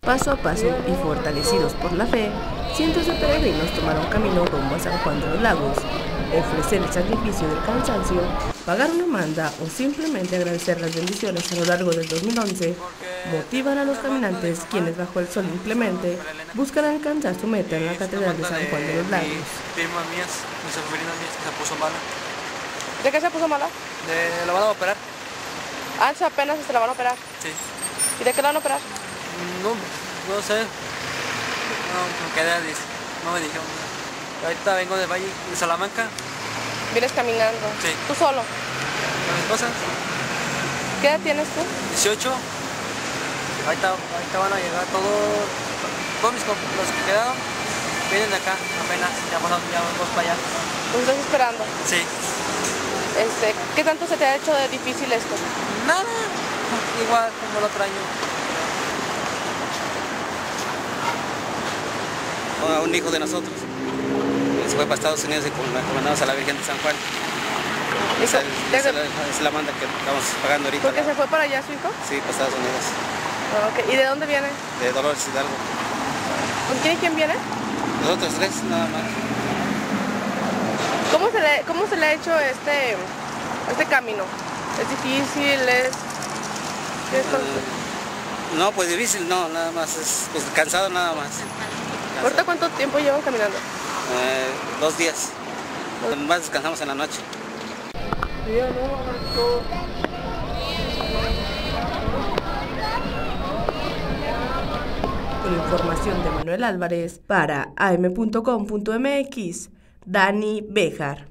Paso a paso y fortalecidos por la fe, cientos de peregrinos tomaron camino rumbo a San Juan de los Lagos. Ofrecer el sacrificio del cansancio, pagar una manda o simplemente agradecer las bendiciones a lo largo del 2011 motivan a los caminantes quienes bajo el sol inclemente buscan alcanzar su meta en la Catedral de San Juan de los Lagos. Prima mías, mis sobrinas mías, se puso mala. ¿De qué se puso mala? De, la van a operar. Ah, apenas se la van a operar. Sí. ¿Y de qué la van a operar? No, no sé. No, me quedé, no me dijeron. Ahorita vengo de Valle, de Salamanca. Vienes caminando. Sí. ¿Tú solo? Con mi esposa. ¿Qué edad tienes tú? 18. Ahorita, ahorita van a llegar todos, todos mis los que quedaron. Vienen de acá apenas, ya pasamos, ya vamos para allá. ¿Nos estás esperando? Sí. Este, ¿Qué tanto se te ha hecho de difícil esto? Nada, igual como el otro año. A un hijo de nosotros. Se fue para Estados Unidos y encomendamos a la Virgen de San Juan. Esa, es- ¿De- esa es la, es la manda que estamos pagando ahorita. ¿Porque la- se fue para allá su hijo? Sí, para Estados Unidos. Ah. ¿Y de dónde viene? De Dolores Hidalgo. ¿Con quién y quién viene? Nosotros tres, nada más. ¿Cómo se le, cómo se le ha hecho este, este camino? ¿Es difícil? ¿Es...? qué es con- No, pues difícil, no, nada más. Es pues, cansado nada más. ¿Ahorita cuánto tiempo llevan caminando? Eh, dos días. Más descansamos en la noche. Con información de Manuel Álvarez para am.com.mx, Dani Bejar.